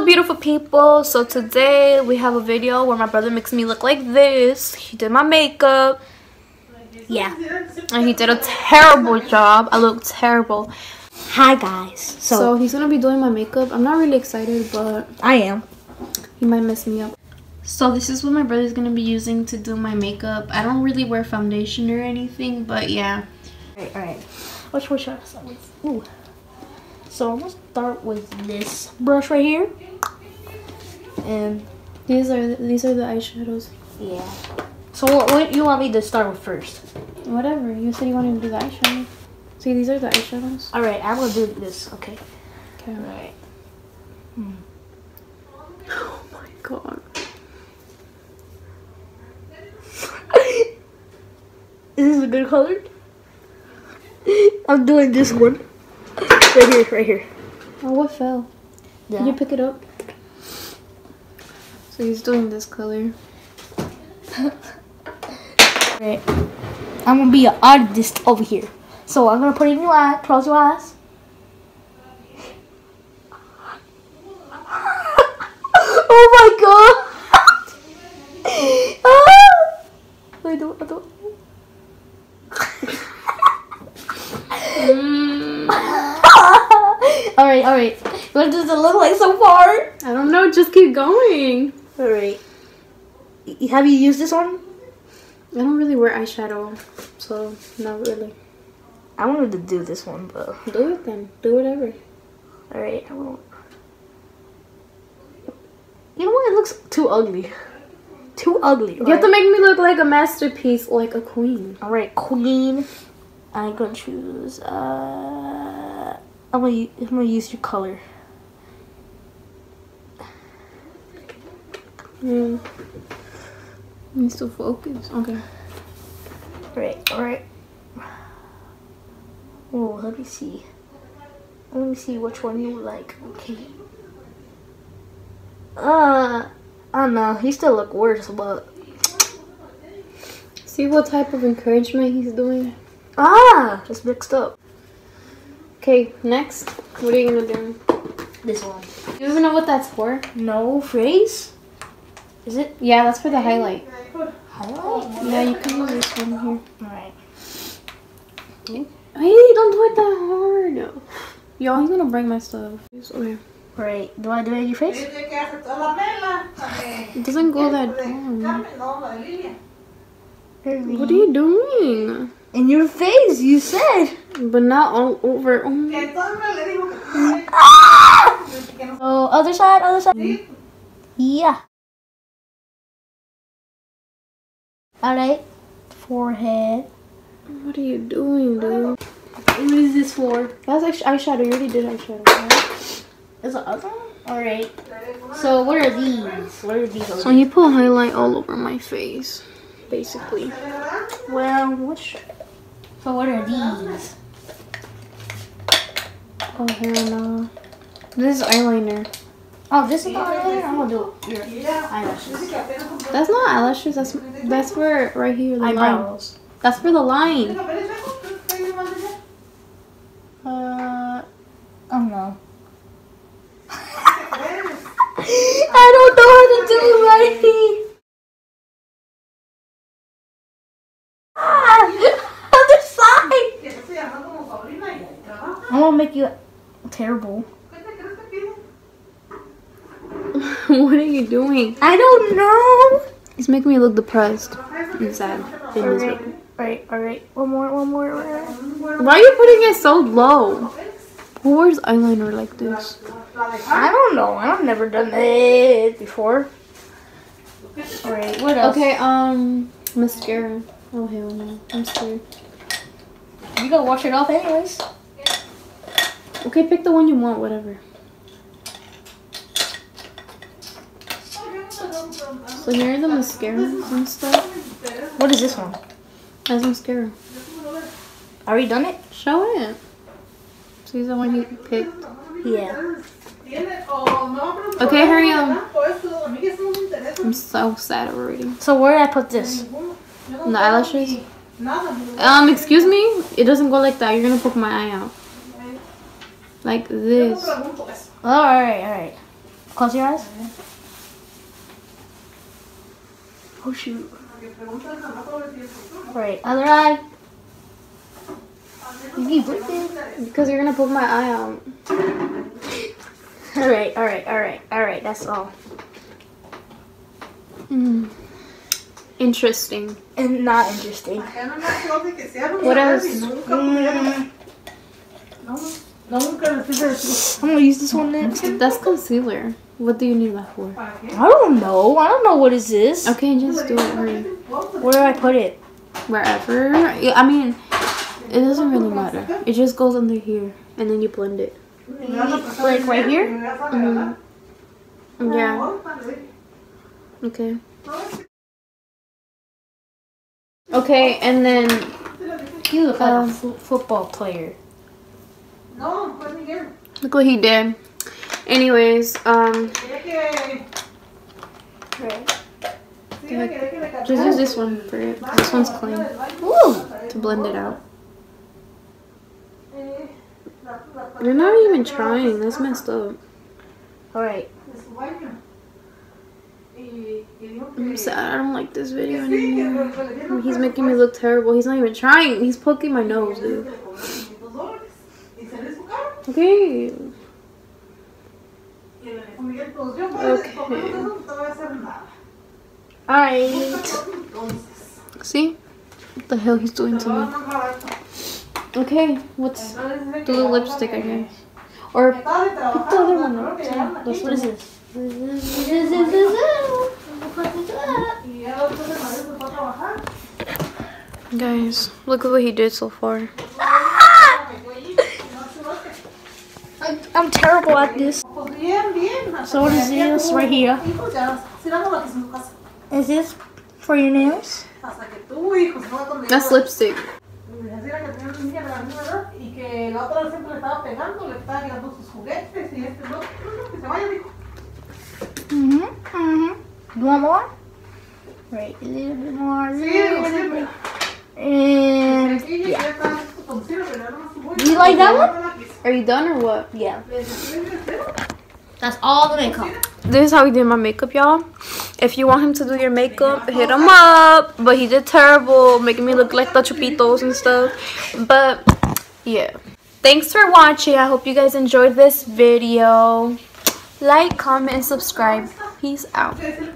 Hello beautiful people. So today we have a video where my brother makes me look like this. He did my makeup. Yeah. And he did a terrible job. I look terrible. Hi guys. So, So, he's gonna be doing my makeup. I'm not really excited, but I am. he might mess me up. So this is what my brother's gonna be using to do my makeup. I don't really wear foundation or anything, but yeah. Alright, alright. Which one should I start with? Ooh. So I'm gonna start with this brush right here. And These are these are the eyeshadows. yeah. So what, what you want me to start with first? Whatever. You said you wanted to do the eyeshadow. See, these are the eyeshadows. Alright, I'm gonna do this, okay. Okay. Alright. Hmm. Oh my god. Is this a good color? I'm doing this one. Right here, right here. Oh, what fell? Yeah. Can you pick it up? So he's doing this color. Right. I'm gonna be an artist over here. So I'm gonna put it in your eye. Close your eyes. oh my god! ah! Wait, do, do. alright, alright. What does it look like so far? I don't know. Just keep going. Alright. Y- Have you used this one? I don't really wear eyeshadow, so not really. I wanted to do this one, but Do it then. Do whatever. alright, I won't. You know what? It looks too ugly. Too ugly. You have to make me look like a masterpiece, like a queen. Alright, queen. I'm gonna choose. Uh, I'm gonna. I'm gonna use your color. Hmm. Needs to focus. Okay. Alright, alright. Oh, let me see. Let me see which one you like. Okay. Uh, I don't know. He still look worse, but See what type of encouragement he's doing. ah, it's mixed up. Okay, next. What are you gonna do? This one. You even know what that's for? No phrase. Is it Yeah, that's for the highlight. highlight? Yeah, you can use this one here. Alright. Hey, don't do it that hard. No. Yo, he's gonna break my stuff. Okay. Alright. Do I do it in your face? It doesn't go that down. What are you doing? In your face, you said. But not all over. Oh my- Oh, other side, other side. Yeah. Alright. Forehead. What are you doing, dude? What is this for? That's like eyeshadow. You already did eyeshadow. Right? Is it other one? Alright. So what are these? What are these? So you put highlight all over my face, basically. Well, which? So what are these? Oh hell no. This is eyeliner. Oh, this is the eyeliner? I'm gonna do your eyelashes. That's not eyelashes. That's that's for right here. The line. Eyebrows. That's for the line. Uh, oh no. I don't know how to do writing. Ah, other side. I'm gonna make you terrible. what are you doing? I don't know. It's making me look depressed and sad. Alright, alright, alright. One more, one more, one more. Why are you putting it so low? Who wears eyeliner like this? I don't know. I've never done it before. Alright, what else? Okay, um, mascara. Oh hell no, I'm scared. You gotta wash it off anyways. Okay, pick the one you want, whatever. So here are the mascaras and stuff. What is this one? That's mascara. Already done it? Show it. See the one you picked. Yeah. Okay, hurry up. I'm so sad already. So where did I put this? And the eyelashes. Um, excuse me? It doesn't go like that. You're gonna poke my eye out. Like this. Alright, alright. Close your eyes. Oh shoot. Right, other eye. You keep breathing. Because you're gonna poke my eye out. Alright, alright, alright, alright, that's all. Mm. Interesting. And not interesting. What else? Mm, I'm gonna use this one next. That's concealer. What do you need that for? I don't know. I don't know what is this. Okay, just do it. Hurry. Where do I put it? Wherever. I mean, it doesn't really matter. It just goes under here, and then you blend it. Like right here? Mhm. Yeah. Okay. Okay, and then You look like Um, a football player. look what he did. Anyways, um, just use this one for it. This one's clean Ooh. to blend it out. You're not even trying. That's messed up. Alright. I'm sad. I don't like this video anymore. He's making me look terrible. He's not even trying. He's poking my nose, dude. Okay. Alright. See? What the hell he's doing to me? Okay, what's do the lipstick, guess. Or put the other one up. What is this? Guys, look at what he did so far. I'm terrible at this. So what is this right here? Is this for your nails? That's lipstick. Y que la otra siempre le estaba pegando, le estaba quitando sus juguetes y este no, que se vaya, dijo. Mm-hmm. Mm-hmm. You want more? Right, a little bit more. A little bit more. And Aquí ya está su concilio, pero era más su bolsa. You like that one? No la quise. Are you done or what? yeah, That's all the makeup. This is how he did my makeup, y'all. If you want him to do your makeup, hit him up. But he did terrible, making me look like the chupitos and stuff. But yeah. Thanks for watching. I hope you guys enjoyed this video. Like, comment, and subscribe. Peace out.